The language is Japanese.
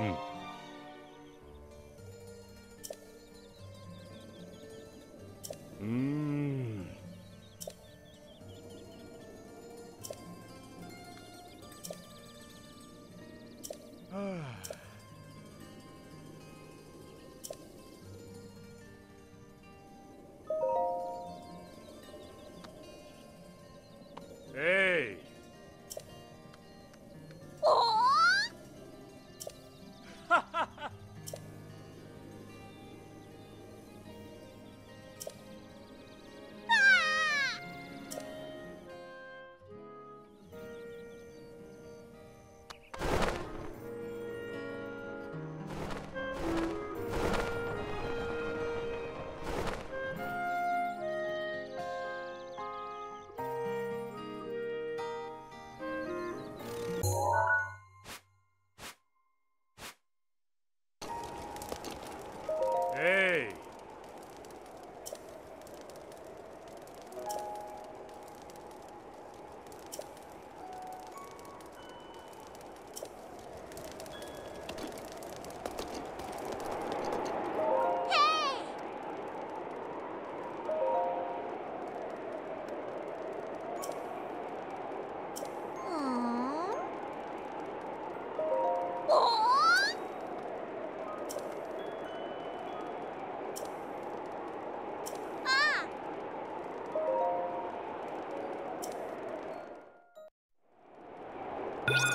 うん。うん。Yeah.